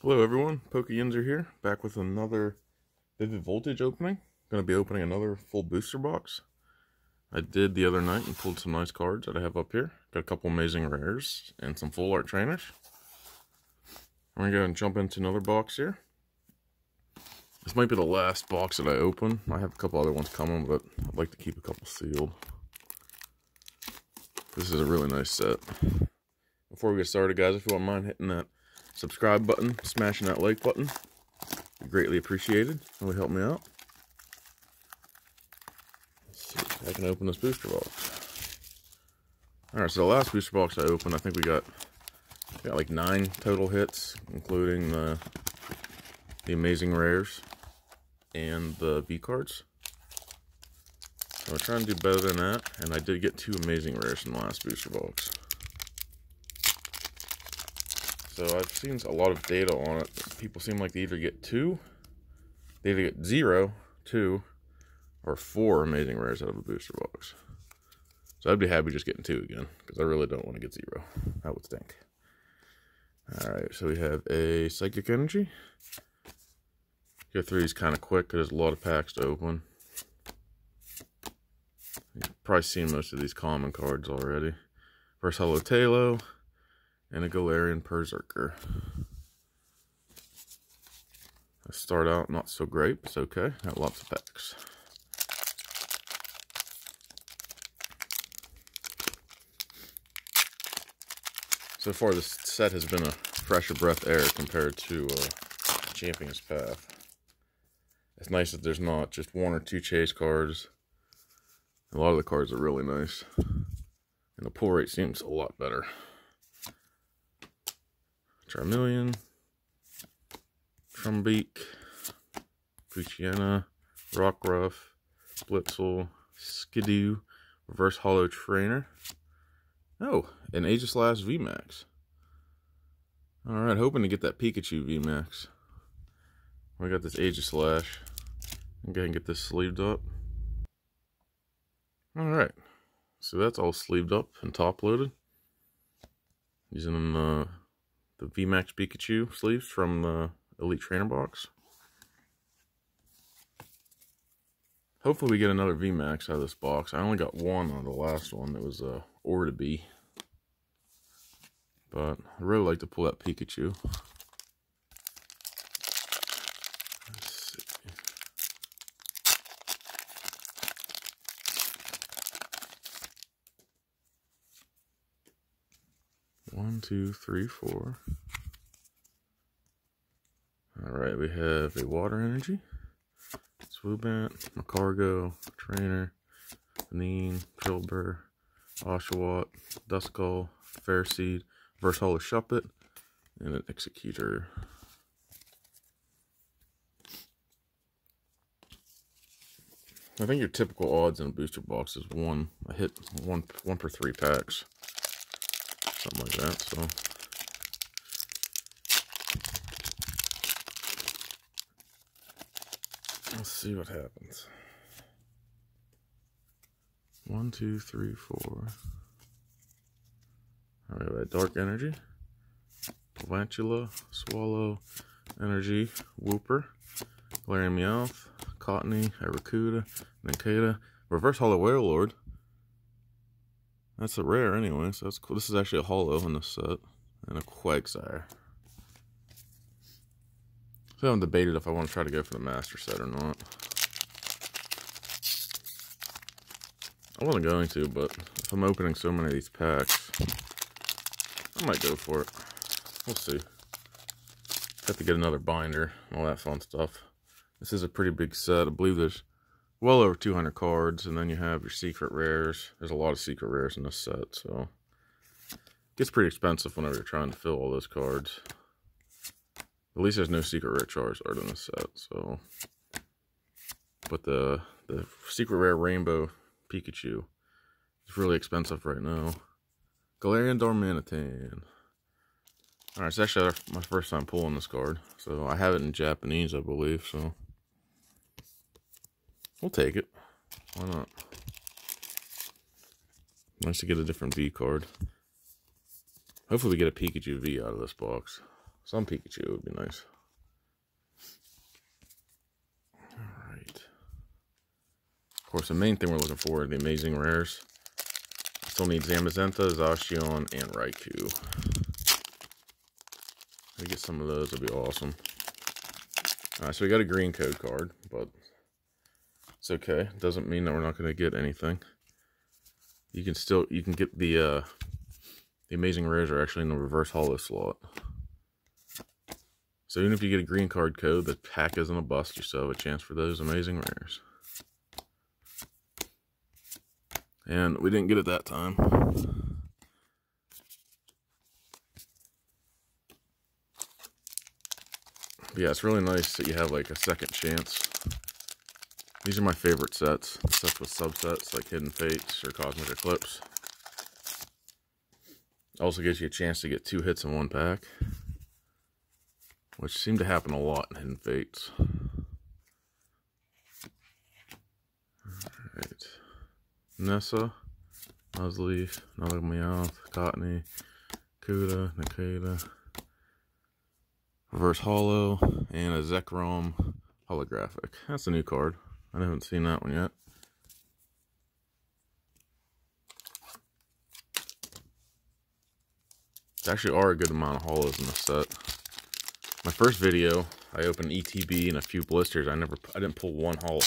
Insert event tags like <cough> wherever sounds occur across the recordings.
Hello everyone, PokeYinzer here, back with another Vivid Voltage opening. Going to be opening another full booster box. I did the other night and pulled some nice cards that I have up here. Got a couple amazing rares and some full art trainers. I'm going to go and jump into another box here. This might be the last box that I open. I have a couple other ones coming, but I'd like to keep a couple sealed. This is a really nice set. Before we get started, guys, if you wouldn't mind hitting that subscribe button, smashing that like button. Greatly appreciated. It would help me out. I can open this booster box. Alright, so the last booster box I opened, I think we got got like nine total hits, including the the amazing rares and the V cards. So I'm trying to do better than that, and I did get two amazing rares in the last booster box. So I've seen a lot of data on it. People seem like they either get two, they either get zero, two, or four amazing rares out of a booster box. So I'd be happy just getting two again, because I really don't want to get zero. That would stink. Alright, so we have a Psychic Energy. Go through these kind of quick, because there's a lot of packs to open. You've probably seen most of these common cards already. First Halotalo and a Galarian Perrserker. I start out not so great, but it's okay. Got lots of packs. So far, this set has been a fresher breath air compared to uh, Champion's Path. It's nice that there's not just one or two chase cards. A lot of the cards are really nice. And the pull rate seems a lot better. Charmeleon, Trumbeak, Poochyena, Rockruff, Blitzle, Skiddo, Reverse Hollow Trainer. Oh, an Aegislash VMAX. Alright, hoping to get that Pikachu VMAX. We got this Aegislash. Go ahead and get this sleeved up. Alright, so that's all sleeved up and top loaded. Using the uh, the VMAX Pikachu sleeves from the Elite Trainer box. Hopefully we get another VMAX out of this box. I only got one on the last one. It was a uh, Orbeetle. But I really like to pull that Pikachu. Two, three, four. Alright, we have a Water Energy, Swoobat, Magcargo, Trainer, Neen, Pilbur, Oshawott, Duskull, Ferroseed, Versala Shuppet, and an Exeggutor. I think your typical odds in a booster box is one a hit one one per three packs something like that. So let's see what happens. One, two, three, four. All right, we have Dark Energy, Vantula, Swallow, Energy, Wooper, Galarian Meowth, Cottonee, Arrokuda, Nincada, Reverse Holo Wailord, that's a rare anyway, so that's cool. This is actually a holo in the set. And a Quagsire. So I'm debated if I want to try to go for the master set or not. I wasn't going to, but if I'm opening so many of these packs, I might go for it. We'll see. Have to get another binder, all that fun stuff. This is a pretty big set. I believe there's well over 200 cards, and then you have your secret rares. There's a lot of secret rares in this set, so it gets pretty expensive whenever you're trying to fill all those cards. At least there's no secret rare Charizard in this set, so. But the the secret rare Rainbow Pikachu is really expensive right now. Galarian Darmanitan. Alright, it's actually my first time pulling this card. So I have it in Japanese, I believe, so. We'll take it. Why not? Nice to get a different V card. Hopefully we get a Pikachu V out of this box. Some Pikachu would be nice. Alright. Of course, the main thing we're looking for are the amazing rares. Still need Zamazenta, Zacian, and Raikou. We get some of those, it'll be awesome. Alright, so we got a green code card, but it's okay. Doesn't mean that we're not going to get anything. You can still, you can get the, uh, the amazing rares are actually in the reverse holo slot. So even if you get a green card code, the pack isn't a bust, you still have a chance for those amazing rares. And we didn't get it that time. Yeah, it's really nice that you have like a second chance. These are my favorite sets. Sets with subsets like Hidden Fates or Cosmic Eclipse. Also gives you a chance to get two hits in one pack. Which seem to happen a lot in Hidden Fates. Alright. Nessa, Nuzleaf, another Meowth, Cottonee, Kuda, Nikita, Reverse Hollow. and a Zekrom holographic. That's a new card. I haven't seen that one yet. There actually are a good amount of holos in this set. My first video, I opened ETB and a few blisters. I never, I didn't pull one holo.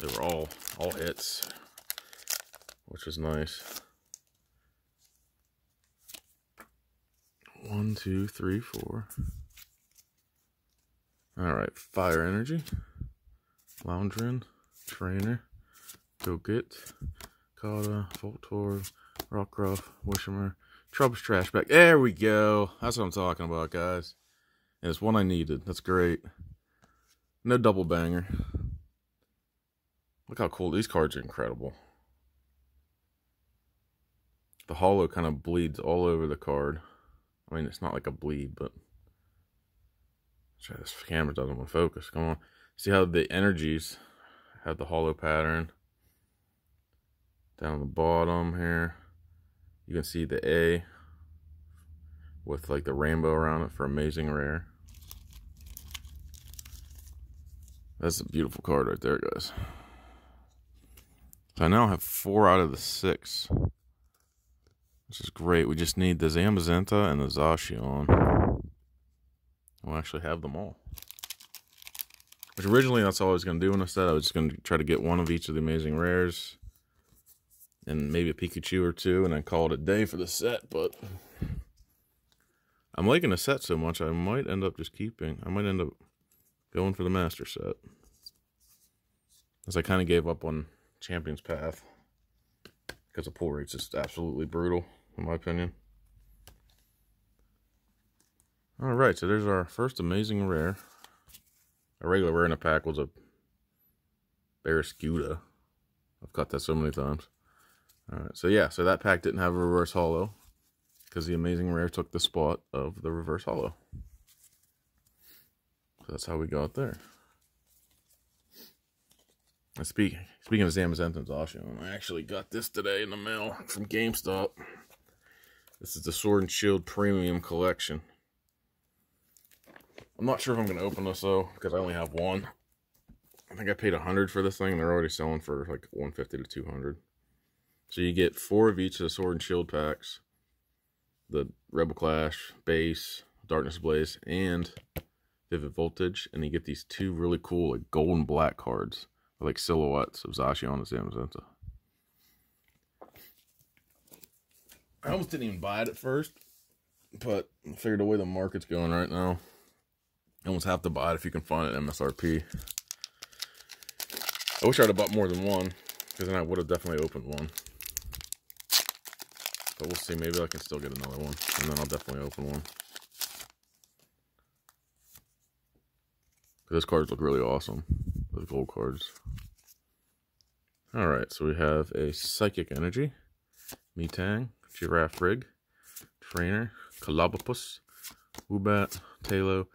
They were all, all hits, which was nice. One, two, three, four. All right, Fire Energy, Loungrin, Trainer, Go Get, Kata, Voltorb, Rockruff, Whismur, Trubbish Trash Bag. There we go. That's what I'm talking about, guys. And it's one I needed. That's great. No double banger. Look how cool. These cards are incredible. The holo kind of bleeds all over the card. I mean, it's not like a bleed, but... Try this camera doesn't want to focus. Come on. See how the energies have the hollow pattern. Down the bottom here. You can see the A with like the rainbow around it for amazing rare. That's a beautiful card right there, guys. So I now have four out of the six. which is great. We just need the Zamazenta and the Zacian. We'll actually have them all. Which originally that's all I was going to do when I said I was just going to try to get one of each of the amazing rares. And maybe a Pikachu or two and then call it a day for the set. But I'm liking the set so much I might end up just keeping. I might end up going for the master set. As I kind of gave up on Champion's Path. Because the pull rate's just absolutely brutal, in my opinion. Alright, so there's our first amazing rare. A regular rare in a pack was a Barraskewda. I've got that so many times. Alright, so yeah, so that pack didn't have a reverse hollow Because the amazing rare took the spot of the reverse hollow. So that's how we got there. And speak, speaking of Zamazenta's Ocean, I actually got this today in the mail from GameStop. This is the Sword and Shield Premium Collection. I'm not sure if I'm going to open this, though, because I only have one. I think I paid 100 for this thing, and they're already selling for like 150 to 200 So you get four of each of the Sword and Shield packs. The Rebel Clash, Base, Darkness Blaze, and Vivid Voltage. And you get these two really cool like gold and black cards like silhouettes of Zacian and Zamazenta. I almost didn't even buy it at first, but I figured the way the market's going right now, almost have to buy it if you can find it MSRP. I wish I'd have bought more than one, because then I would have definitely opened one. But we'll see, maybe I can still get another one, and then I'll definitely open one. Those cards look really awesome those gold cards. Alright, so we have a Psychic Energy, Metang, Girafarig, Trainer, Clobbopus, Woobat, Talo,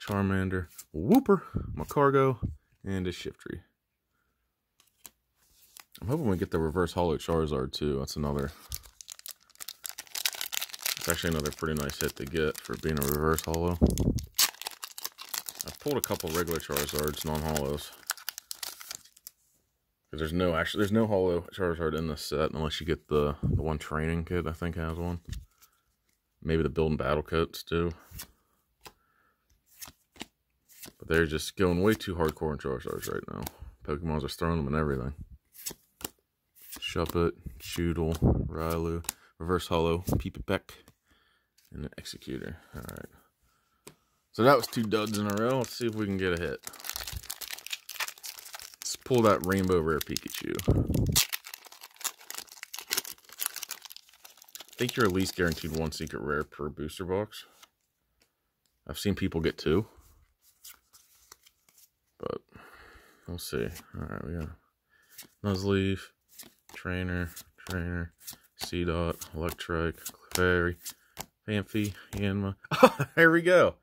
Charmander, Wooper, Magcargo, and a Shiftry. I'm hoping we get the reverse holo Charizard too. That's another It's actually another pretty nice hit to get for being a reverse holo. I've pulled a couple regular Charizards, non-holos. Because there's no, actually, there's no holo Charizard in this set unless you get the, the one training kit, I think has one. Maybe the build and battle kits too. But they're just going way too hardcore in Charizards right now. Pokemon's just throwing them and everything. Shuppet, Chewtle, Riolu, Reverse Holo, Peep-It-Peck, and an Exeggutor. Alright. So that was two duds in a row. Let's see if we can get a hit. Let's pull that Rainbow Rare Pikachu. I think you're at least guaranteed one secret rare per booster box. I've seen people get two. But we'll see. Alright, we got Nuzleaf, Trainer, Trainer, Seedot, Electrike, Clefairy, Phanpy, Yanma. <laughs> Oh, here we go.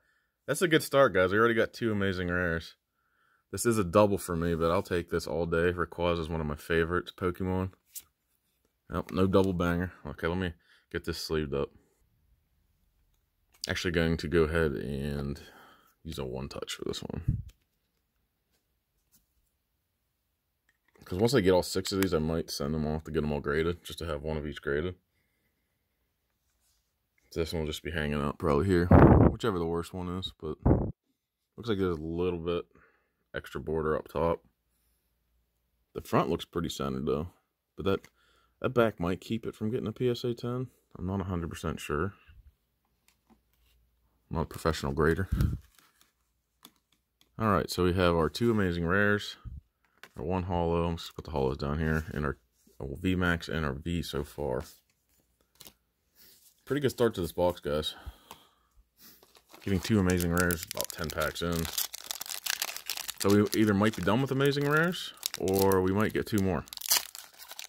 That's a good start, guys. We already got two amazing rares. This is a double for me, but I'll take this all day. Rayquaza is one of my favorites Pokemon. Nope, no double banger. Okay, let me get this sleeved up. Actually going to go ahead and use a one touch for this one. Because once I get all six of these, I might send them off to get them all graded, just to have one of each graded. This one will just be hanging out probably here, whichever the worst one is, but looks like there's a little bit extra border up top. The front looks pretty centered though, but that, that back might keep it from getting a PSA 10. I'm not 100% sure. I'm not a professional grader. Alright, so we have our two amazing rares, our one holo, let's put the holos down here, and our uh, VMAX and our V so far. Pretty good start to this box, guys. Getting two amazing rares, about 10 packs in. So we either might be done with amazing rares, or we might get two more.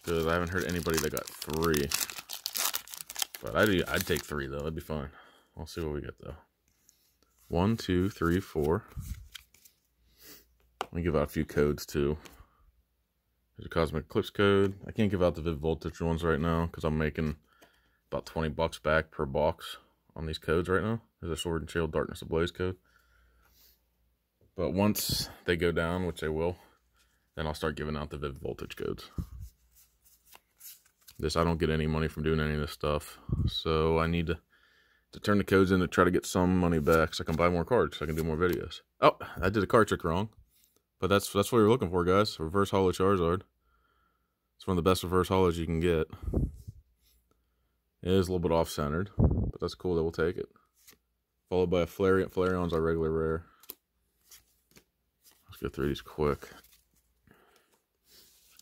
Because I haven't heard anybody that got three. But I'd, I'd take three, though. That'd be fine. I'll see what we get, though. One, two, three, four. Let me give out a few codes, too. There's a Cosmic Eclipse code. I can't give out the Viv Voltage ones right now, because I'm making about 20 bucks back per box on these codes right now. There's a Sword and Shield Darkness Ablaze code. But once they go down, which they will, then I'll start giving out the Viv Voltage codes. This, I don't get any money from doing any of this stuff. So I need to, to turn the codes in to try to get some money back so I can buy more cards so I can do more videos. Oh, I did a card trick wrong. But that's that's what you're looking for, guys. Reverse Holo Charizard. It's one of the best reverse holos you can get. It is a little bit off-centered, but that's cool. That we'll take it. Followed by a Flareon. Flareon's our regular rare. Let's go through these quick.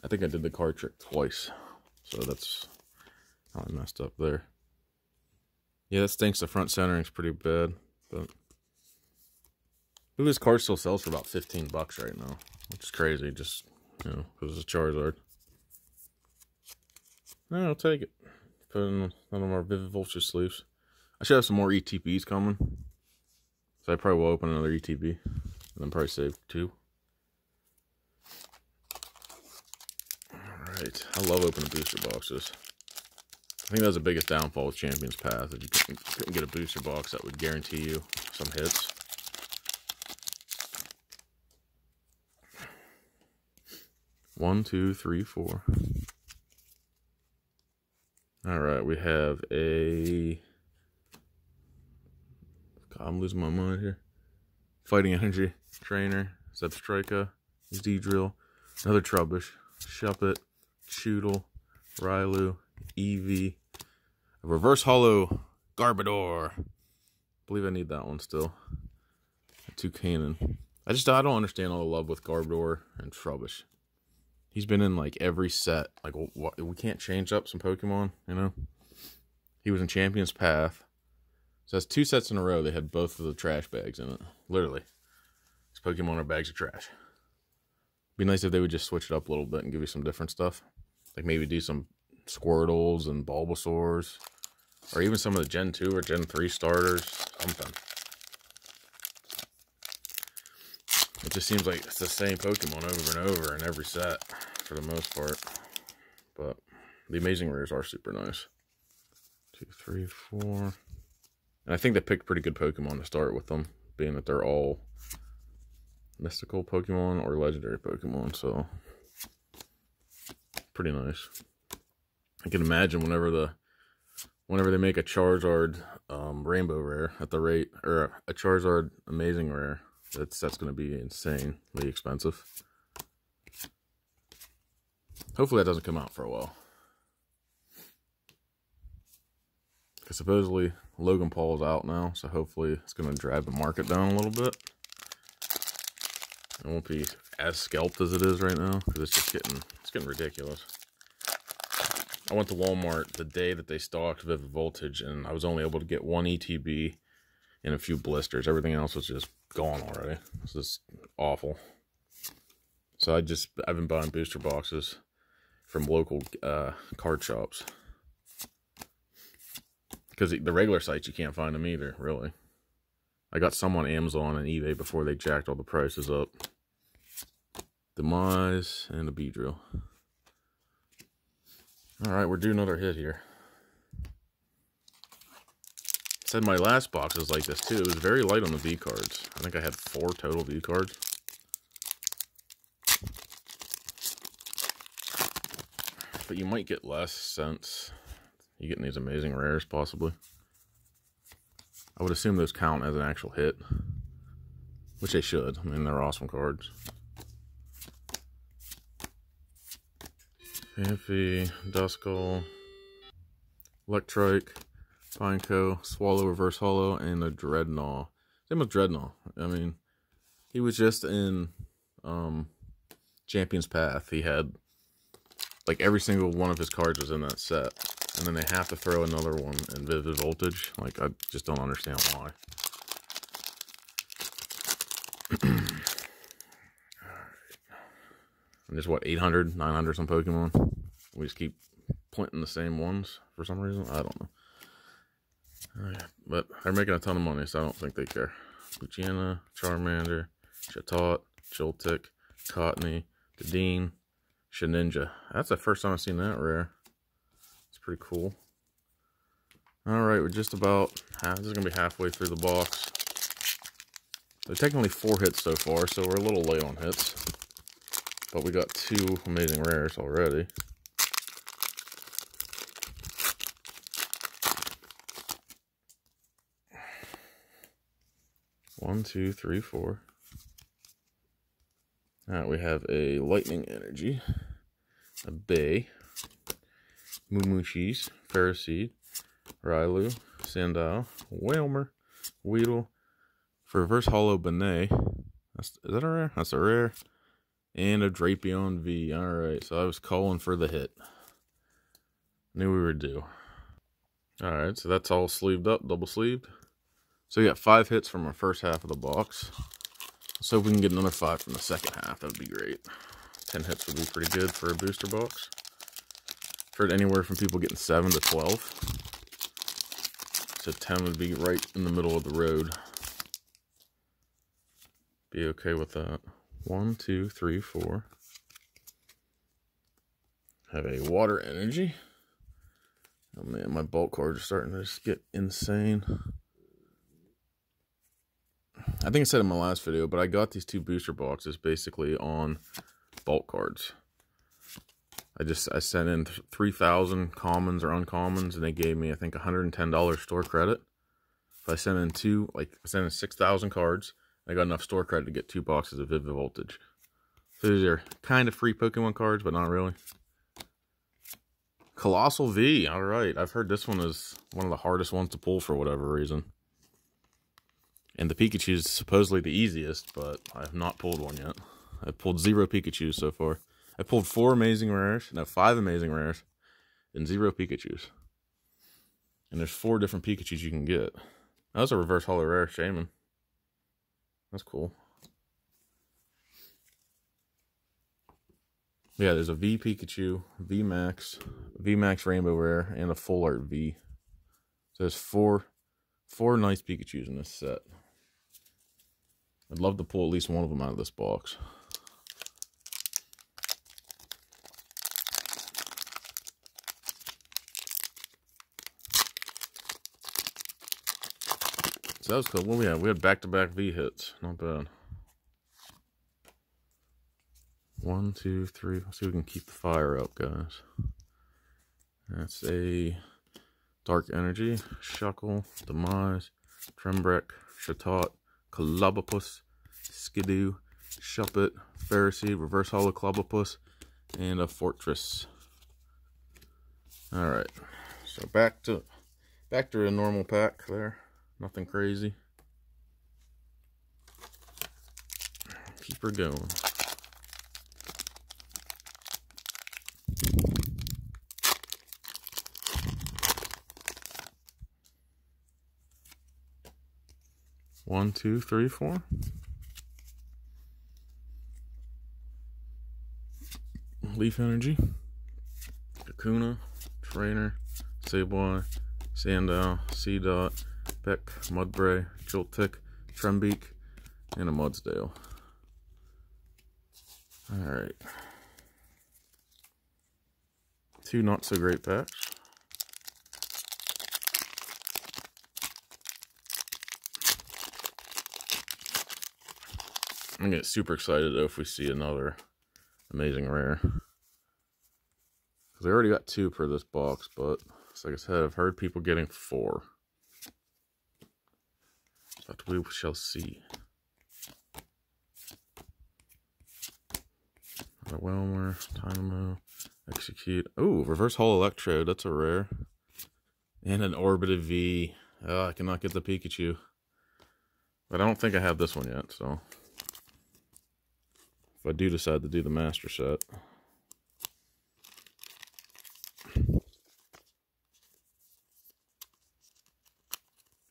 I think I did the card trick twice. So that's how I messed up there. Yeah, that stinks. The front centering's pretty bad. But this card still sells for about 15 bucks right now. Which is crazy. Just, you know, because it's a Charizard. I'll take it. Put in one of our Vivid Voltage sleeves. I should have some more ETBs coming. So I probably will open another ETB. And then probably save two. Alright. I love opening booster boxes. I think that was the biggest downfall with Champions Path. If you couldn't get a booster box that would guarantee you some hits. One, two, three, four. All right, we have a. God, I'm losing my mind here. Fighting Energy Trainer, Zebstrika, Z-Drill, another Trubbish, Shuppet, Chewtle, Riolu, Eevee, a Reverse Holo Garbodor. I believe I need that one still. Two Toucannon. I just I don't understand all the love with Garbodor and Trubbish. He's been in like every set. Like we can't change up some Pokemon, you know. He was in Champions Path. So that's two sets in a row. They had both of the trash bags in it. Literally, these Pokemon are bags of trash. Be nice if they would just switch it up a little bit and give you some different stuff. Like maybe do some Squirtles and Bulbasaurs. Or even some of the Gen 2 or Gen 3 starters. Something. It just seems like it's the same Pokemon over and over in every set for the most part. But the amazing rares are super nice. two, three, four. And I think they picked pretty good Pokemon to start with them, being that they're all mystical Pokemon or legendary Pokemon, so pretty nice. I can imagine whenever the whenever they make a Charizard um, Rainbow Rare at the rate, or a Charizard Amazing Rare, that's that's going to be insanely expensive. Hopefully that doesn't come out for a while. Because supposedly Logan Paul is out now, so hopefully it's going to drive the market down a little bit. It won't be as scalped as it is right now, because it's just getting, it's getting ridiculous. I went to Walmart the day that they stocked Vivid Voltage, and I was only able to get one ETB and a few blisters. Everything else was just gone already. This is awful. So I just, I've been buying booster boxes from local uh, card shops. Because the regular sites, you can't find them either, really. I got some on Amazon and eBay before they jacked all the prices up. Demise and a Beedrill. Alright, we're doing another hit here. Said my last box was like this too. It was very light on the V cards. I think I had four total V cards. But you might get less since you're getting these amazing rares, possibly. I would assume those count as an actual hit. Which they should. I mean, they're awesome cards. Phanpy, Duskull, Electrike, Pineco, Swallow Reverse Hollow, and a Drednaw. Same with Drednaw. I mean, he was just in um, Champion's Path. He had, like, every single one of his cards was in that set. And then they have to throw another one in Vivid Voltage. Like, I just don't understand why. <clears throat> And there's what, 800, 900 some Pokemon? We just keep planting the same ones for some reason. I don't know. Right, but they're making a ton of money, so I don't think they care. Luciana, Charmander, Chatot, Joltik, Cottonee, Dedenne, Shedinja. That's the first time I've seen that rare. It's pretty cool. Alright, we're just about, half, this is going to be halfway through the box. They're technically four hits so far, so we're a little late on hits. But we got two amazing rares already. One, two, three, four. Alright, we have a Lightning Energy, a Bay, Mumushis, Ferroseed, Riolu, Sandile, Wailmer, Weedle, for reverse holo Benet. That's, is that a rare? That's a rare. And a Drapion V. Alright, so I was calling for the hit. Knew we were due. Alright, so that's all sleeved up, double sleeved. So we got five hits from our first half of the box. Let's hope we can get another five from the second half. That would be great. Ten hits would be pretty good for a booster box. Heard anywhere from people getting seven to 12. So 10 would be right in the middle of the road. Be okay with that. One, two, three, four. Have a water energy. Oh man, my bulk cards are starting to just get insane. I think I said in my last video, but I got these two booster boxes basically on bulk cards. I just I sent in 3,000 commons or uncommons, and they gave me I think $110 store credit. If I sent in two, like I sent in 6,000 cards, I got enough store credit to get two boxes of Vivid Voltage. So these are kind of free Pokemon cards, but not really. Coalossal V. All right. I've heard this one is one of the hardest ones to pull for whatever reason. And the Pikachu is supposedly the easiest, but I have not pulled one yet. I've pulled zero Pikachu so far. I pulled four amazing rares, no, five amazing rares, and zero Pikachus. And there's four different Pikachus you can get. That was a reverse holo rare, shaman. That's cool. Yeah, there's a V Pikachu, V Max, V Max Rainbow Rare, and a Full Art V. So there's four, four nice Pikachus in this set. I'd love to pull at least one of them out of this box. So that was cool. What we had? We had back-to-back -back V hits. Not bad. One, two, three. Let's see if we can keep the fire up, guys. That's a Dark Energy, Shuckle, Demise, Trumbeak, Chatot, Clobbopus, Skiddo, Shuppet, Pharisee, Reverse Holo Clobbopus, and a Fortress. Alright. So back to back to a normal pack there. Nothing crazy. Keep her going. One, two, three, four. Leaf Energy, Kakuna, Trainer, Sableye, Sandow, Seedot, Peck, Mudbray, Joltik, Trumbeak, and a Mudsdale. Alright. Two not so great packs. I'm gonna get super excited though if we see another amazing rare. Because I already got two per this box, but like I said, I've heard people getting four. But we shall see. Wailmer, Tynamo, Exeggcute. Oh, Reverse Holo Electrode. That's a rare. And an Orbeetle V. Oh, I cannot get the Pikachu. But I don't think I have this one yet, so. If I do decide to do the master set.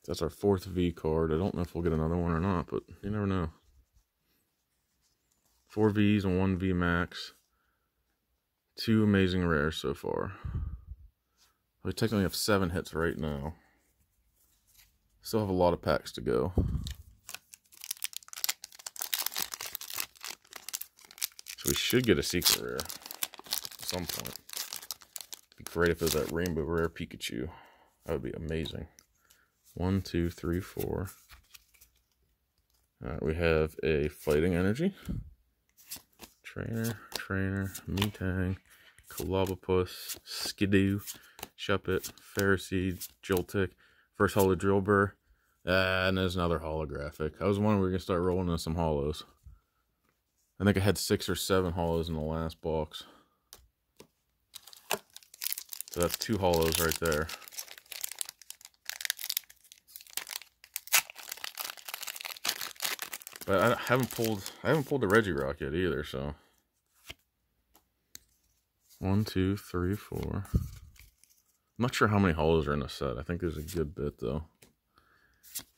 That's our fourth V card. I don't know if we'll get another one or not, but you never know. Four Vs and one V Max. Two amazing rares so far. We technically have seven hits right now. Still have a lot of packs to go. So we should get a secret rare at some point. Be great if it was that rainbow rare Pikachu. That would be amazing. One, two, three, four. All right, we have a fighting energy. Trainer, trainer, Metang, Clobbopus, Skiddo, Shuppet, Pharisee, Joltik, first holo Drilbur, uh, and there's another holographic. I was wondering we are gonna start rolling in some holos. I think I had six or seven hollows in the last box. So that's two hollows right there. But I haven't pulled I haven't pulled the Regirock yet either, so. One, two, three, four. I'm not sure how many hollows are in the set. I think there's a good bit though.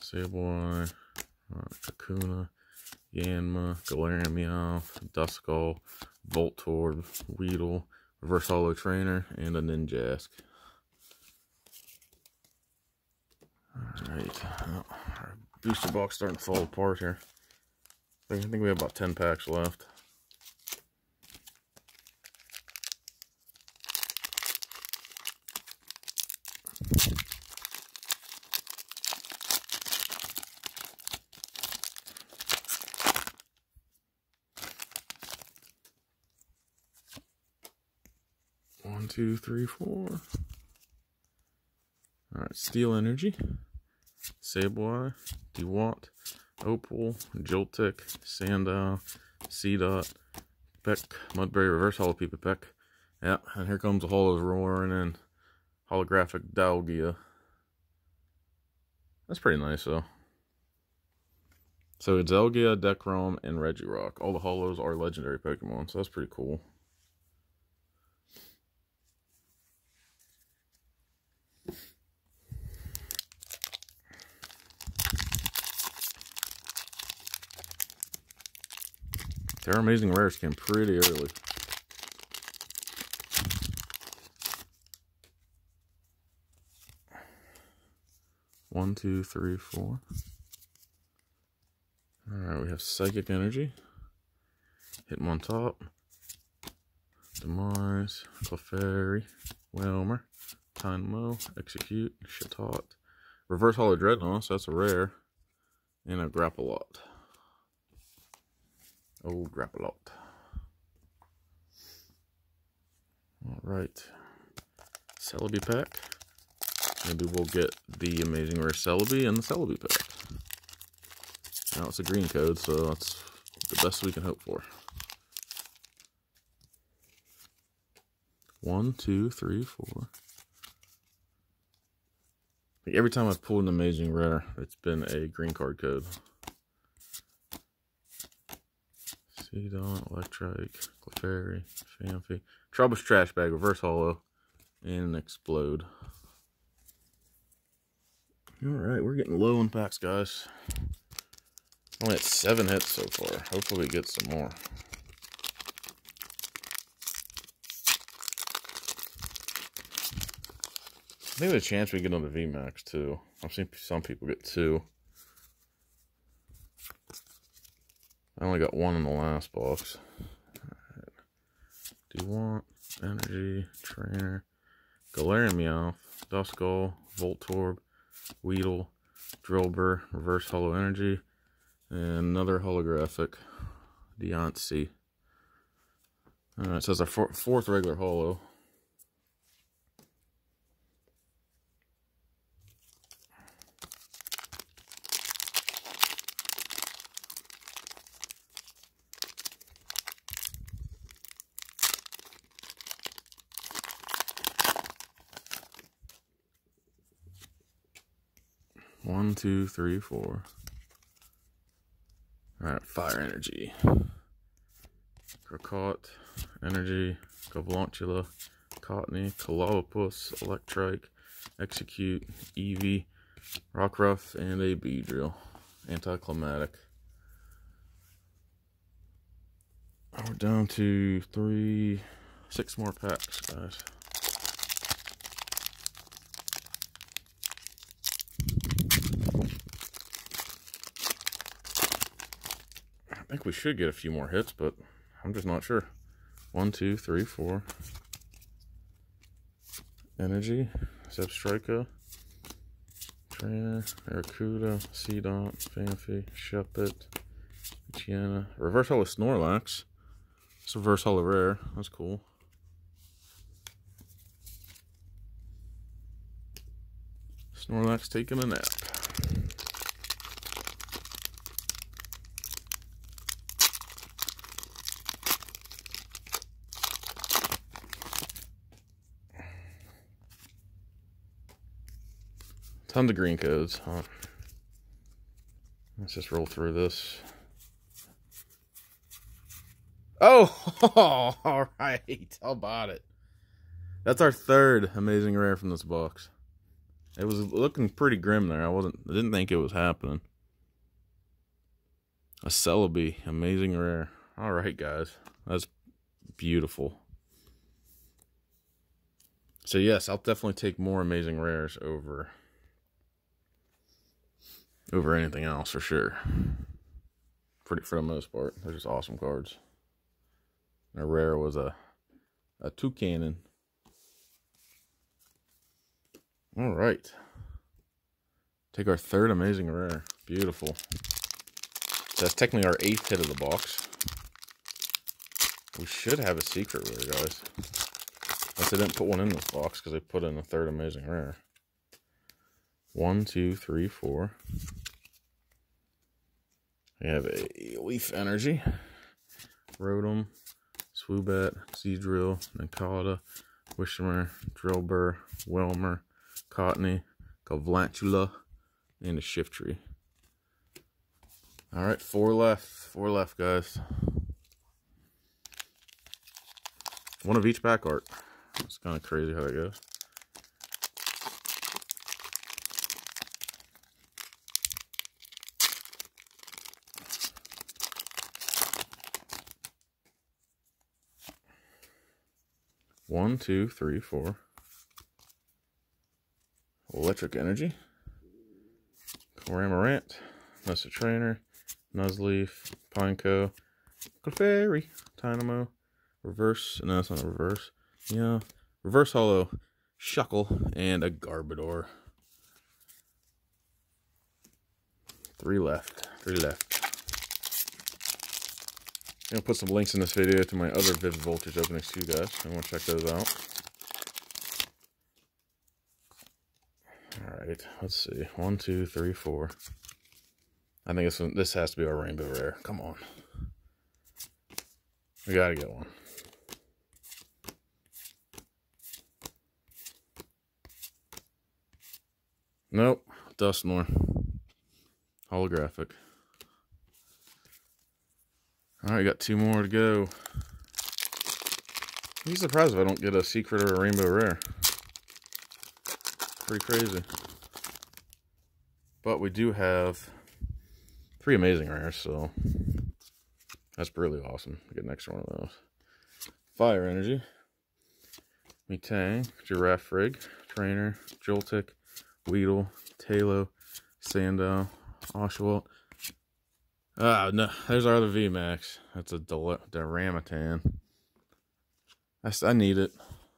Sableye, uh, Kakuna, Yanma, Galarian Duskull, Voltorb, Weedle, Reverse Holo Trainer, and a Ninjask. Alright, our booster box starting to fall apart here. I think we have about 10 packs left. One, two, three, four. All right, Steel Energy, Sableye, Dewott, Opal, Joltik, Sandow, Seedot, Peck, Mudbray, Reverse Holo Peep Peck. Yeah, and here comes the holos roaring in. Holographic Dalgia. That's pretty nice though. So it's Elgia, Zekrom, and Regirock. All the holos are legendary Pokemon, so that's pretty cool. Their amazing rares came pretty early. One, two, three, four. Alright, we have Psychic Energy. Hitmontop. Demise. Clefairy. Wailmer. Tynamo. Exeggcute. Chatot. Reverse Holo Drednaw, so that's a rare. and a Grapploct. Oh, grab a lot. All right. Celebi pack. Maybe we'll get the Amazing Rare Celebi and the Celebi pack. Now it's a green code, so that's the best we can hope for. One, two, three, four. Like every time I've pulled an Amazing Rare, it's been a green card code. Seedot, Electrike, Clefairy, Phanpy, Troubles Trash Bag, Reverse Hollow, and Explode. Alright, we're getting low in packs, guys. Only at seven hits so far. Hopefully we get some more. I think there's a chance we get on the VMAX too. I've seen some people get two. I only got one in the last box. Right. Do you want energy, trainer, Galarian Meowth, Duskull, Voltorb, Weedle, Drilbur, Reverse Holo Energy, and another holographic Deontay. Alright, so it's our fourth regular holo. One, two, three, four. Alright, fire energy. Krokot, energy, Galvantula, Cottonee, Clobbopus, Electrike, Exeggcute, Eevee, Rockruff, and a Beedrill. Anticlimactic. We're down to three, six more packs, guys. Think we should get a few more hits, but I'm just not sure. One, two, three, four. Energy, Zebstrika, Trainer, Barraskewda, Seedot, Phanpy, Shuppet, Tiana. Reverse Holo Snorlax. It's a reverse holo rare. That's cool. Snorlax taking a nap. Tons of green codes, huh? Let's just roll through this. Oh, <laughs> all right. How about it? That's our third amazing rare from this box. It was looking pretty grim there. I wasn't I didn't think it was happening. A Celebi, amazing rare. All right, guys. That's beautiful. So yes, I'll definitely take more amazing rares over over anything else for sure. Pretty for the most part. They're just awesome cards. A rare was a a two cannon. All right. Take our third amazing rare. Beautiful. So that's technically our eighth hit of the box. We should have a secret rare, guys. Unless they didn't put one in this box because they put in a third amazing rare. One, two, three, four. We have a Leaf Energy, Rotom, Swoobat, Seadrill, Nincada, Whismur, Drilbur, Wailmer, Cottonee, Galvantula, and a Shiftry. All right, four left. Four left, guys. One of each back art. It's kind of crazy how that goes. One, two, three, four. Electric Energy. Cramorant. Mesa Trainer. Nuzleaf. Pineco. Clefairy. Tynamo. Reverse. No, it's not a reverse. Yeah. Reverse Holo. Shuckle. And a Garbodor. Three left. Three left. I'm going to put some links in this video to my other Vivid Voltage openings too, guys. I want to check those out. Alright, let's see. One, two, three, four. I think this one, this has to be our rainbow rare. Come on. We gotta get one. Nope, Dusknoir. Holographic. Alright, got two more to go. I'd be surprised if I don't get a secret or a rainbow rare. Pretty crazy. But we do have three amazing rares, so that's really awesome. Get an extra one of those. Fire Energy. Metang, Girafarig, Trainer, Joltik, Weedle, Talo, Sandow, Oshawott. Ah, no, there's our other VMAX. That's a Darmanitan. I, I need it.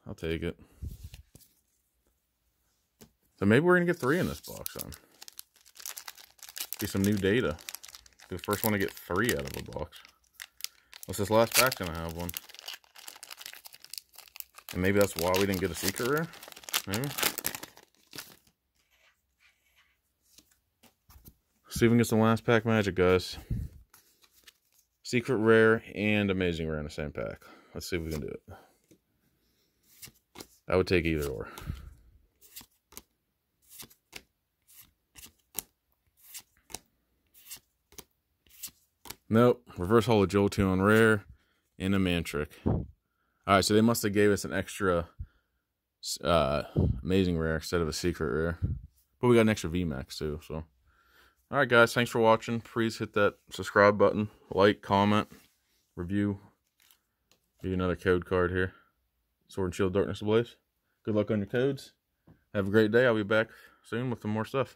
I'll take it. So maybe we're going to get three in this box then. Be some new data. Be the first one to get three out of a box. What's this last pack going to have one? And maybe that's why we didn't get a secret rare? Maybe. See if we can get some last pack magic, guys. Secret rare and amazing rare in the same pack. Let's see if we can do it. I would take either or. Nope. Reverse Holo Jolteon on rare and a Mantric. Alright, so they must have gave us an extra uh, amazing rare instead of a secret rare. But we got an extra VMAX too, so. Alright guys, thanks for watching. Please hit that subscribe button, like, comment, review. Give you another code card here. Sword and Shield Darkness Ablaze. Good luck on your codes. Have a great day. I'll be back soon with some more stuff.